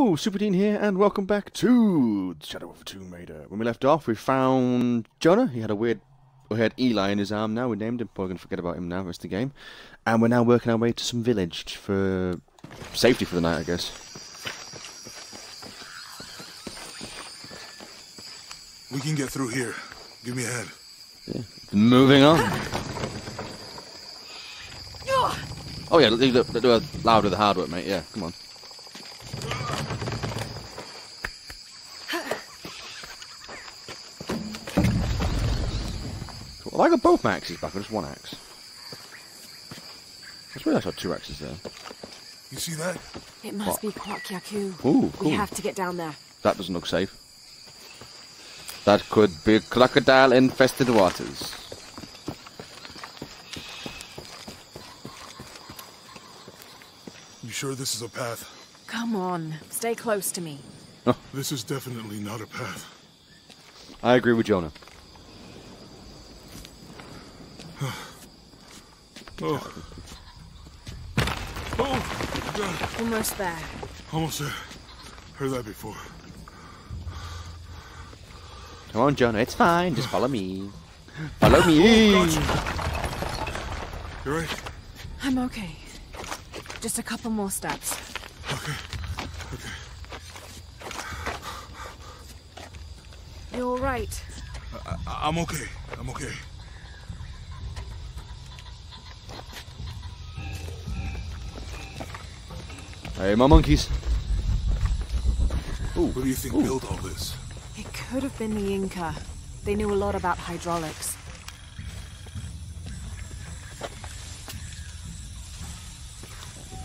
Hello, Super Dean here, and welcome back to the Shadow of the Tomb Raider. When we left off, we found Jonah. He had a weird, we had Eli in his arm. Now we named him. We're going to forget about him now. Rest of the game, and we're now working our way to some village for safety for the night, I guess. We can get through here. Give me a hand. Yeah. Moving on. Oh yeah, do, do, do a louder the hard work, mate. Yeah, come on. Have I got both my axes back, or just one axe? I swear I saw two axes there. You see that? It must be Kuwaq Yaku. Ooh, cool. We have to get down there. That doesn't look safe. That could be crocodile-infested waters. You sure this is a path? Come on, stay close to me. This is definitely not a path. I agree with Jonah. Oh. Oh, God. Almost there. Almost there. Heard that before. Come on, Jonah. It's fine. Just follow me. Follow me. Oh, gotcha. You're right. I'm okay. Just a couple more steps. Okay. Okay. You're all right. I, I'm okay. I'm okay. Hey, my monkeys. What do you think Ooh. built all this? It could have been the Inca. They knew a lot about hydraulics.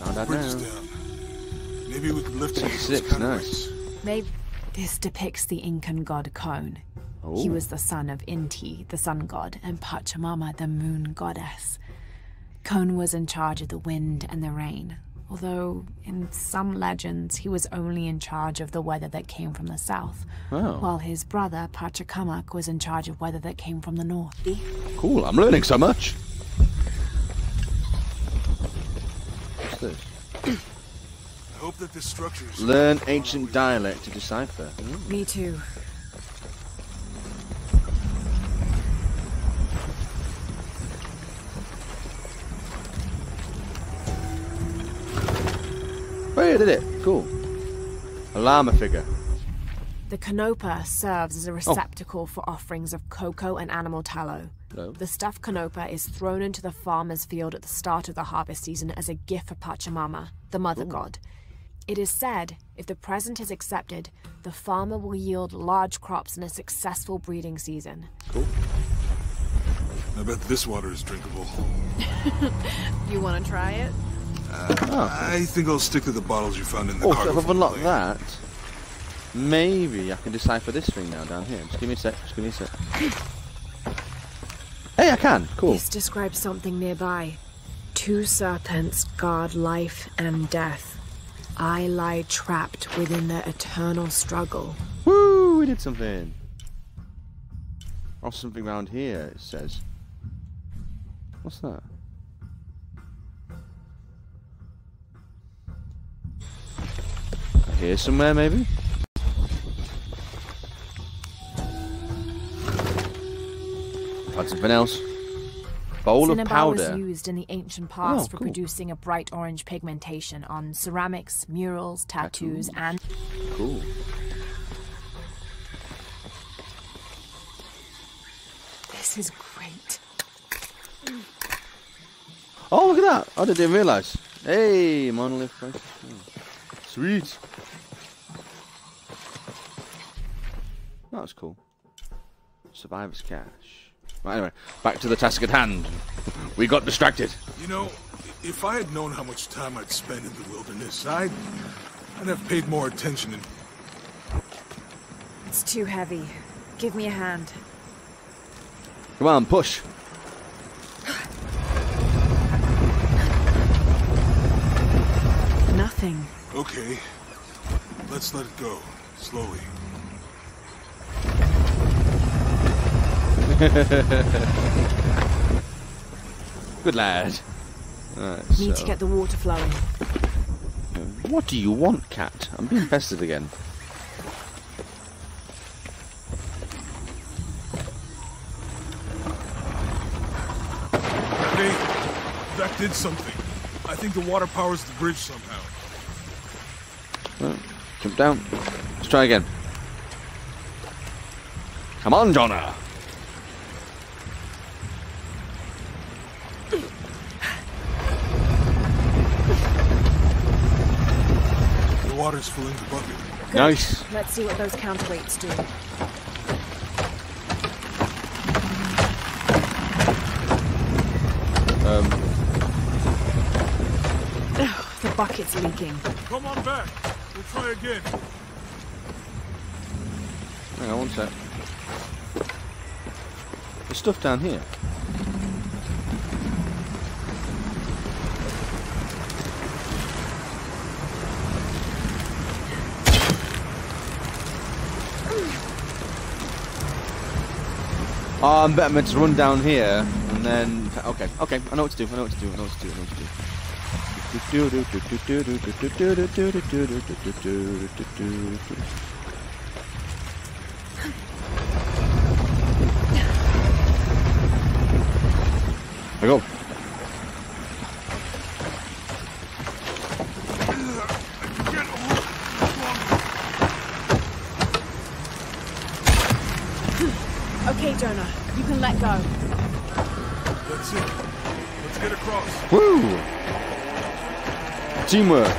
Found out now. down. Maybe we could lift it with those Six, counterweights. Maybe this depicts the Incan god Kon. He Oh. was the son of Inti, the sun god, and Pachamama, the moon goddess. Kon was in charge of the wind and the rain, although in some legends he was only in charge of the weather that came from the south, Oh. while his brother Pachacamac was in charge of weather that came from the north. Cool. I'm learning so much. What's this? I hope that this structure is... Learn ancient dialect to decipher. Me too. Oh, yeah, did it. Cool. A llama figure. The conopa serves as a oh. receptacle for offerings of cocoa and animal tallow. Hello. The stuffed conopa is thrown into the farmer's field at the start of the harvest season as a gift for Pachamama, the mother god. It is said if the present is accepted, the farmer will yield large crops in a successful breeding season. Cool. I bet this water is drinkable. You want to try it? Oh. I think I'll stick to the bottles you found in the Oh, cargo so if I've unlocked that, maybe I can decipher this thing now down here. Just give me a sec. Just give me a sec. Hey, I can. Cool. This describes something nearby. Two serpents guard life and death. I lie trapped within their eternal struggle. Woo! We did something. Or something around here. It says. What's that? Here somewhere, maybe. Find something else. Bowl of Cinnabar powder. was used in the ancient past Oh, for cool. producing a bright orange pigmentation on ceramics, murals, tattoos, Tattoos. and Cool. this is great. Oh, look at that! I didn't realise. Hey, monolith. precious stone. Sweet. That's cool. Survivor's cache. Right, anyway, back to the task at hand. We got distracted. You know, if I had known how much time I'd spend in the wilderness, I'd, I'd have paid more attention and It's too heavy. Give me a hand. Come on, push. Nothing. Okay, let's let it go, slowly. Good lad. Right, Need so, to get the water flowing. What do you want, cat? I'm being pestered again. Hey, that did something. I think the water powers the bridge somehow. Jump down. Let's try again. Come on, Jonah. The water's filling the bucket. Good. Nice. Let's see what those counterweights do. Um, The bucket's leaking. Come on back. We'll try again. hang on one sec. There's stuff down here. Oh, I'm better meant to run down here and then. Okay, okay, I know what to do. I know what to do. I know what to do. I know what to do. I go. Get over. Okay, Jonah, you can let go. That's it. Let's get across. Woo! Teamwork.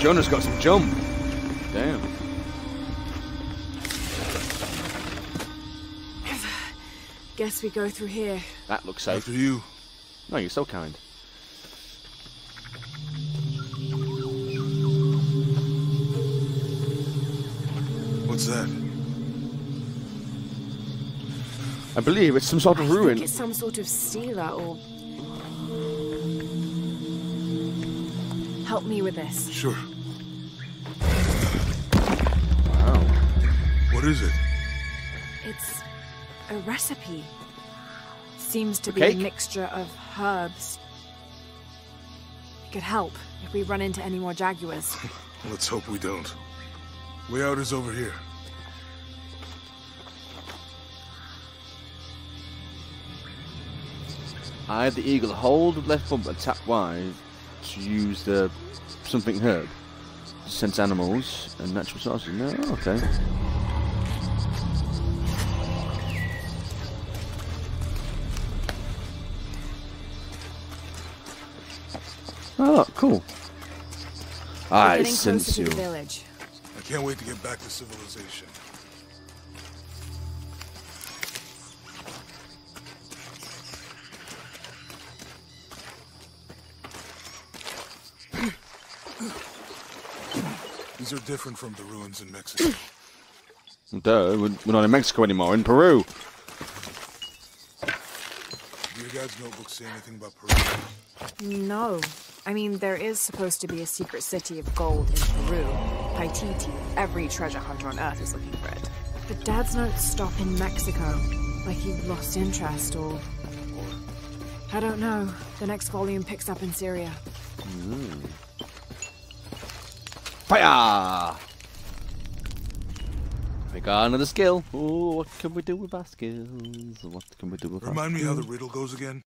Jonah's got some jump. Damn. Guess we go through here. That looks safe. After you. No, you're so kind. I believe it's some sort of I ruin. think it's some sort of sealer or. Help me with this. Sure. Wow. What is it? It's a recipe. Seems to A be a mixture of herbs. It could help if we run into any more jaguars. Let's hope we don't. Way out is over here. I had the eagle hold with left bumper, tap Y to use the something herb. Sense animals and natural sources. No, okay. Oh, cool. I sense you. to the village. I can't wait to get back to civilization. These are different from the ruins in Mexico. Duh, we're we're not in Mexico anymore, in Peru. Do your guys' notebooks say anything about Peru? No. I mean, there is supposed to be a secret city of gold in Peru. Paititi. Every treasure hunter on Earth is looking for it. But Dad's notes stop in Mexico. Like he lost interest or. I don't know. The next volume picks up in Syria. Hmm. Fire! We got another skill. Oh, what can we do with our skills? What can we do with our Remind me how the riddle goes again?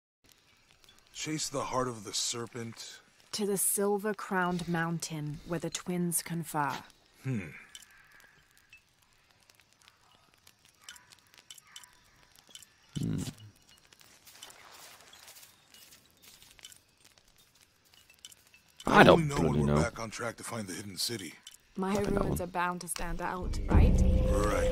Chase the heart of the serpent. To the silver crowned mountain where the twins confer. Hmm. Hmm. I don't only know bloody when we're know. back on track to find the hidden city. My ruins are bound to stand out, right? Right.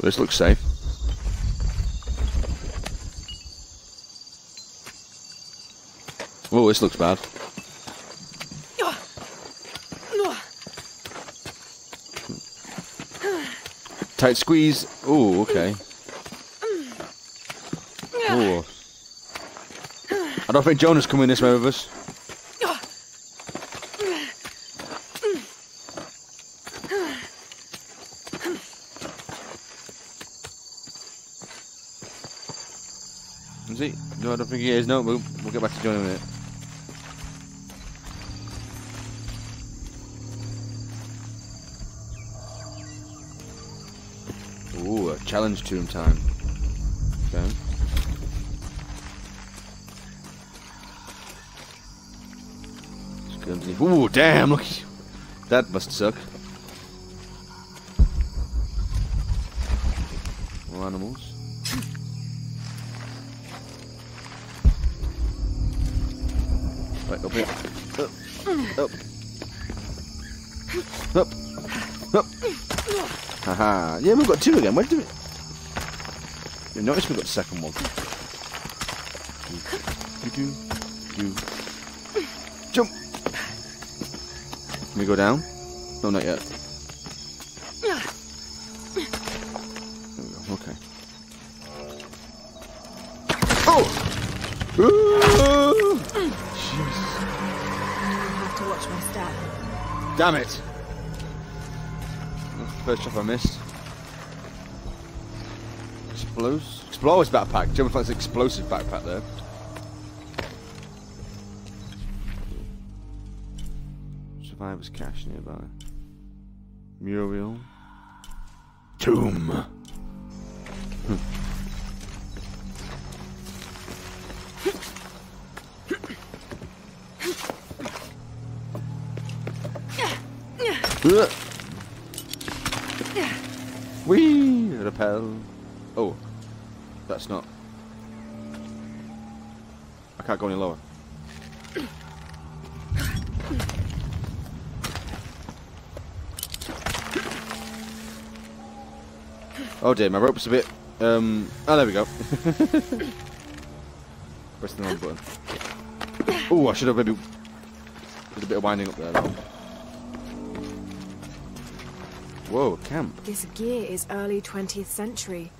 Well, this looks safe. Oh, this looks bad. Tight squeeze. Oh, okay. Oh. I don't think Jonah's coming this way with us. Is he? No, I don't think he is. No, we'll, we'll get back to John in a minute. Challenge tomb time. Okay. Ooh, damn, look. That must suck. More animals. Right, up here. Up. Up. Up. Up. Haha. Yeah, we've got two again. Where did we... You notice we've got the second one. Do, do, do. Jump! Can we go down? No, not yet. There we go. Okay. Oh! Ooh! I have to watch my step. Damn it! First shot I missed. Explosive. Explorer's oh, backpack. German flags explosive backpack there. Survivor's cache nearby. Mural. Tomb. Whee! Repel. Oh. That's not. I can't go any lower. Oh dear, my rope's a bit. Um. Oh, there we go. Pressing the wrong button. Oh, I should have maybe did a bit of winding up there. Though. Whoa, camp. This gear is early 20th century.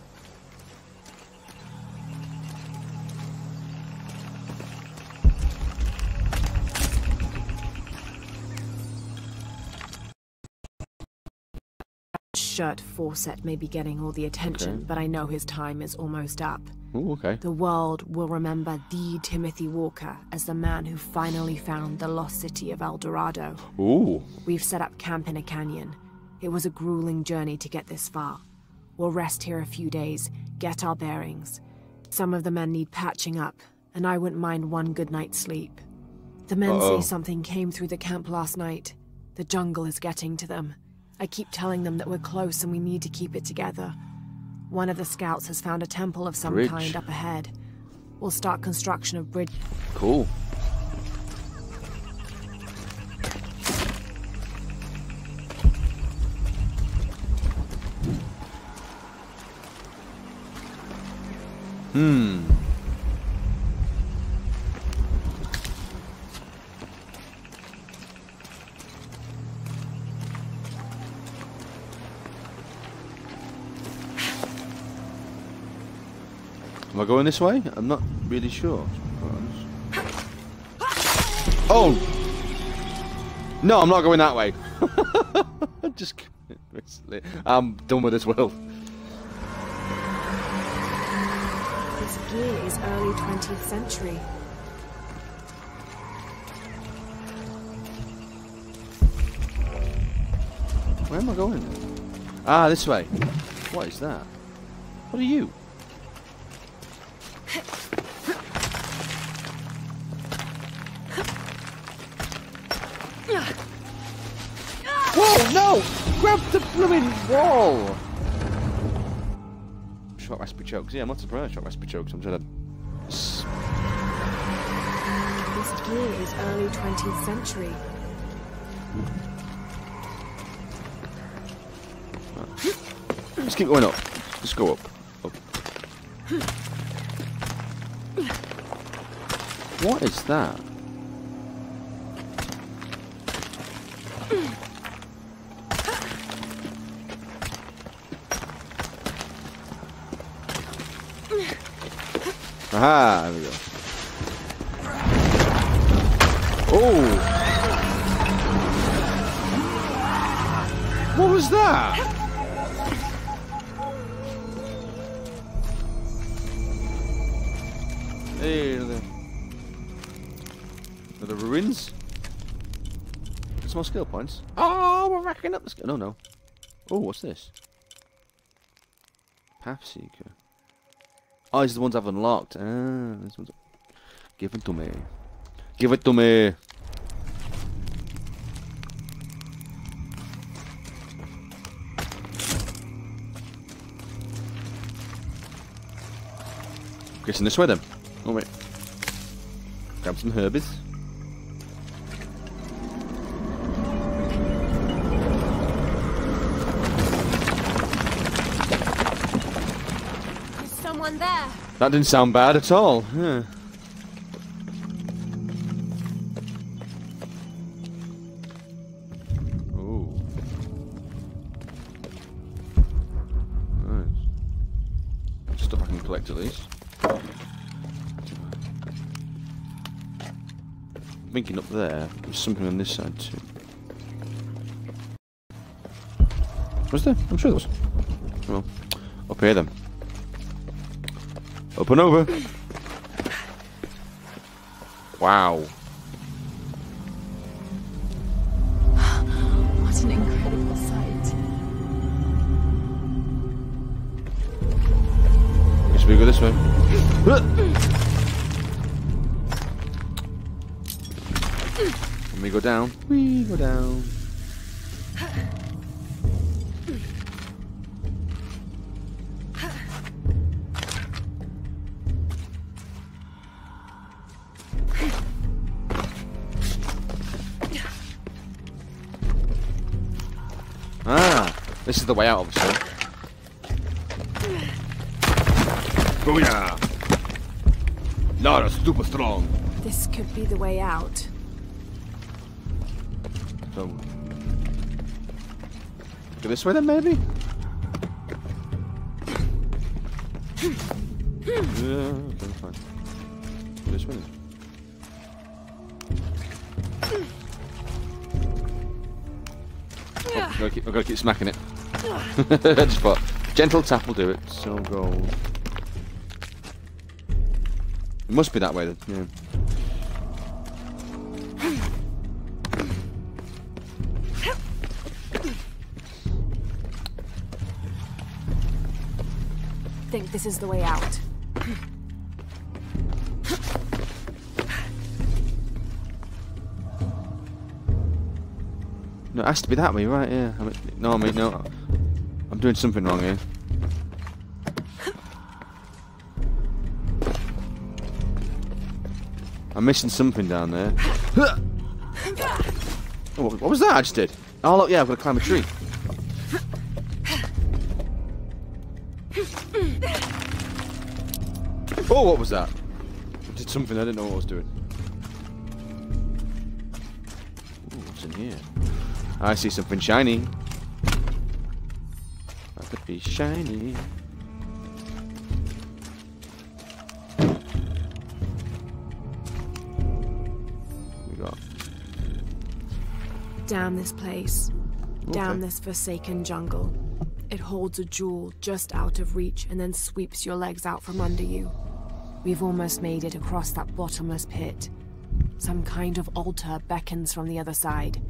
Shirt Fawcett may be getting all the attention, Okay. but I know his time is almost up. Oh, okay. The world will remember the Timothy Walker as the man who finally found the lost city of El Dorado. Ooh. We've set up camp in a canyon. It was a grueling journey to get this far. We'll rest here a few days, get our bearings. Some of the men need patching up, and I wouldn't mind one good night's sleep. The men Uh-oh. say something came through the camp last night. The jungle is getting to them. I keep telling them that we're close and we need to keep it together. One of the scouts has found a temple of some Bridge. kind up ahead. We'll start construction of bridge. Cool. Hmm. Am I going this way? I'm not really sure. Oh! No, I'm not going that way. Just I'm done with this world. This gear is early 20th century. Where am I going? Ah, this way. What is that? What are you? Wall! Shot raspberry chokes. Yeah, I'm not surprised. Shot raspberry chokes. I'm trying to. s- This gear is early 20th century. Just keep going up. Just go up. Up. What is that? Aha, there we go. Oh! What was that? Hey, the, are the ruins. Get some more skill points. Oh, we're racking up the skill. No, no. Oh, what's this? Path Seeker. Oh, these are the ones I've unlocked. Ah, these ones. Give it to me. Give it to me. Guessing this way then. Oh wait. Grab some herbies. That didn't sound bad at all. Ooh. Nice. Stuff I can collect at least. Thinking up there, there's something on this side too. Was there? I'm sure there was. Well, up here then. Up and over. Wow. What an incredible sight. Guess we go this way. And we go down. We go down. Ah, this is the way out, obviously. Booyah! Lara, super strong. This could be the way out. So, go this way then, maybe. yeah, I've got to keep, I've got to keep smacking it. Just thought, gentle tap will do it. So gold. It must be that way then. Yeah. Think this is the way out. No, it has to be that way, right? Yeah. I mean, no, I mean, no. I'm doing something wrong here. I'm missing something down there. Oh, what was that I just did? Oh, look, yeah, I've got to climb a tree. Oh, what was that? I did something I didn't know what I was doing. Ooh, what's in here? I see something shiny. That could be shiny. We got Damn this place. Damn this forsaken jungle. It holds a jewel just out of reach and then sweeps your legs out from under you. We've almost made it across that bottomless pit. Some kind of altar beckons from the other side.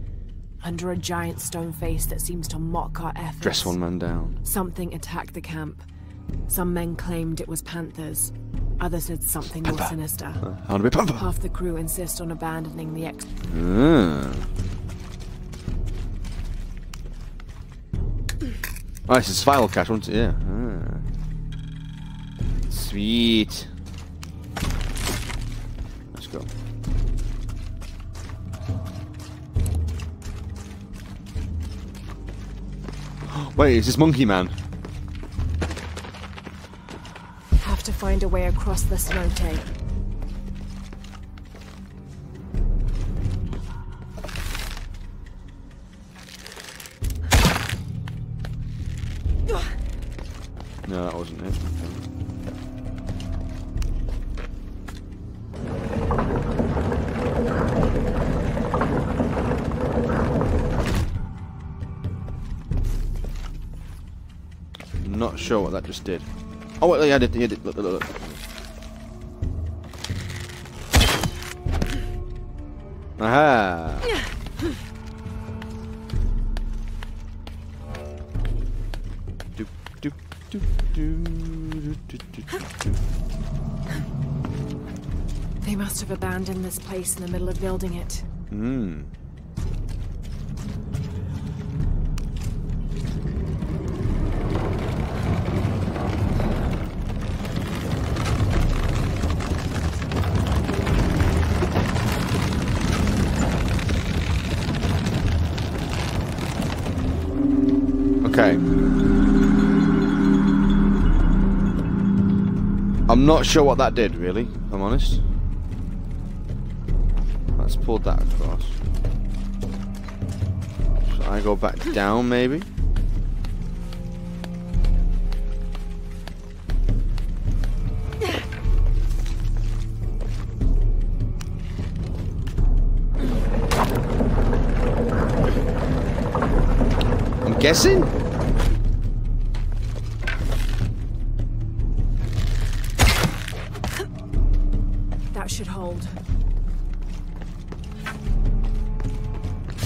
Under a giant stone face that seems to mock our efforts. dress one man down. Something attacked the camp. Some men claimed it was panthers. Others said something more sinister. Uh, want to be pamper. Half the crew insist on abandoning the ex. Ah. Oh, this is final cache, wasn't it? Yeah. Ah. Sweet. Let's go. Wait, is this Monkey Man? Have to find a way across this tape. No, that wasn't it. Sure what that just did. Oh, wait, yeah, I did, I did. Look, look, look. Aha! Doop, doo, doo, doo, doo, doo. They must have abandoned this place in the middle of building it. Hmm. I'm not sure what that did, really, I'm honest. Let's pull that across. Should I go back down, maybe? I'm guessing?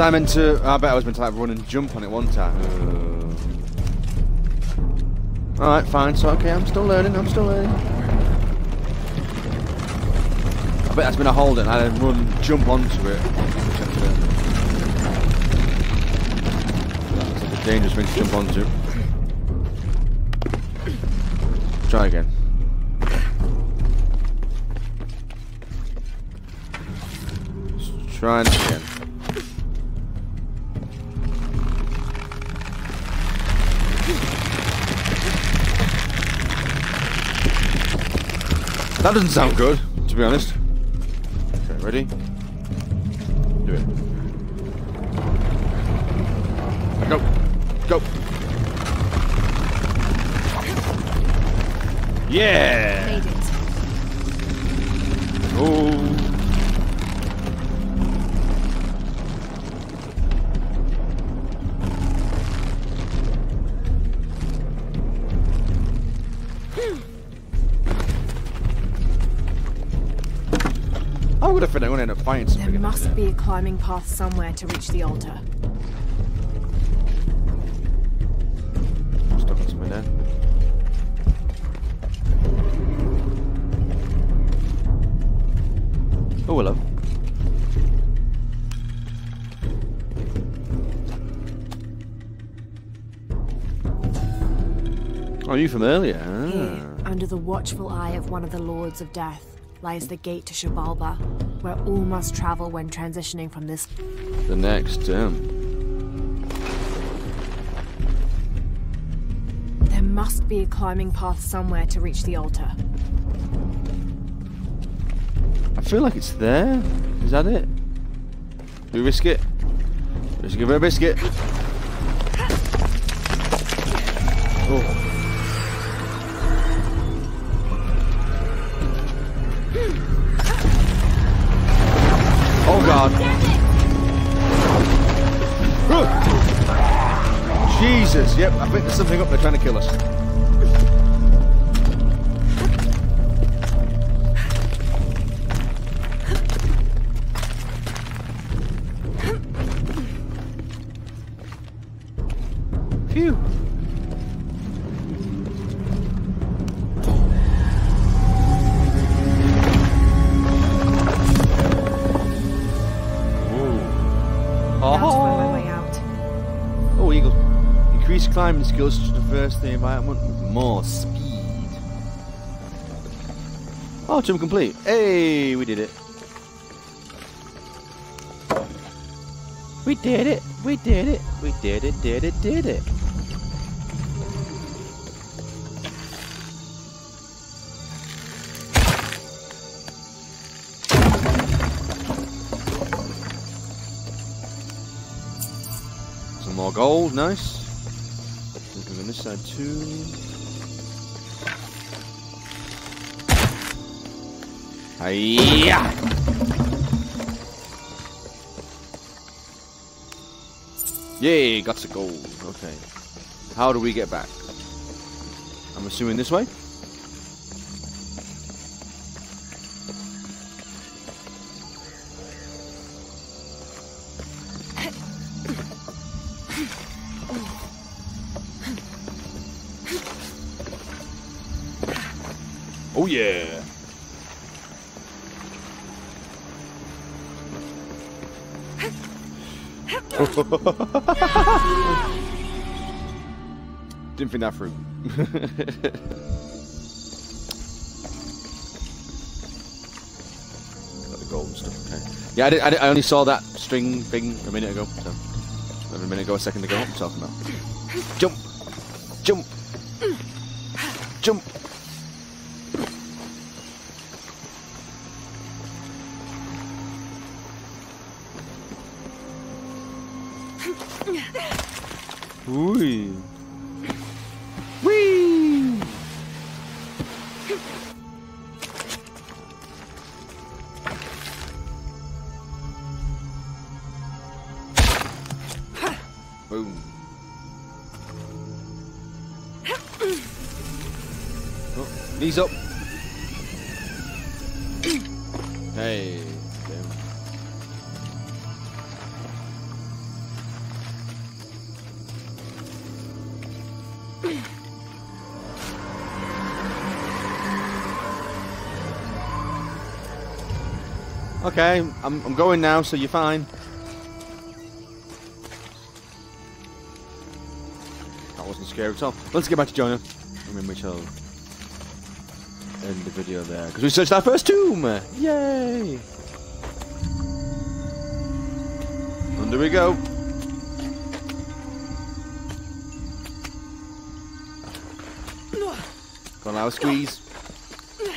Was I meant to? I bet I was meant to like run and jump on it one time. Alright, fine. So, okay, I'm still learning. I'm still learning. I bet that's been a hold and I then run, jump onto it. That's like a dangerous thing to jump onto. Try again. Let's try again. That doesn't sound good, to be honest. Okay, ready? Do it. Go. Go. Yeah! There must be a climbing path somewhere to reach the altar. Stuck on something there. Oh, hello. Oh, you from earlier? Here, Ah. under the watchful eye of one of the Lords of Death, lies the gate to Xibalba, where all must travel when transitioning from this. The next, um, There must be a climbing path somewhere to reach the altar. I feel like it's there. Is that it? Do we risk it? Let's give it a biscuit. Oh. Jesus, yep, I think there's something up there trying to kill us. human skills to traverse the environment with more speed. Oh, gym complete. Hey, we did it. We did it. We did it. We did it, did it, did it. Some more gold, nice. This side too. Hiya! Yay, got some gold. Okay. How do we get back? I'm assuming this way? Didn't think that through. Got the gold and stuff. Okay. Yeah, I, did, I, did, I only saw that string thing a minute ago. So, a minute ago, a second ago. I'm talking about. Jump, jump, jump. Knees up. Hey. Okay, I'm, I'm going now, so you're fine. That wasn't scary at all. Let's get back to Jonah. And then we shall the video there. Because we searched our first tomb! Yay! Under we go. Go on, Lara, squeeze.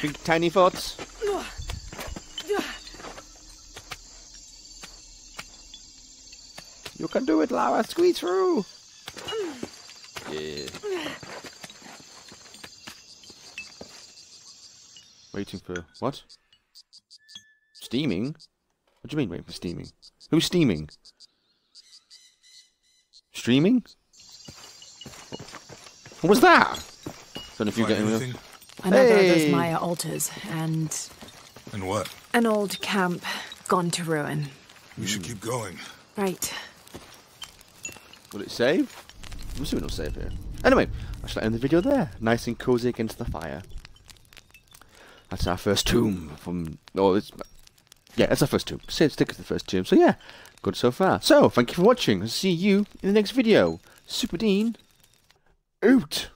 Big tiny thoughts. You can do it, Lara. Squeeze through. Yeah. Waiting for what? Steaming? What do you mean waiting for steaming? Who's steaming? Streaming? What was that? Don't know if you Find get anything. anything? Another of those Maya altars, and And what? an old camp gone to ruin. We should keep going. Right. Will it save? I'm assuming it'll save here. Anyway, I shall end the video there. Nice and cozy against the fire. That's our first tomb from. Oh, it's. Yeah, that's our first tomb. Say stick to the first tomb. So yeah, good so far. So thank you for watching. I'll see you in the next video. Super Dean. Out.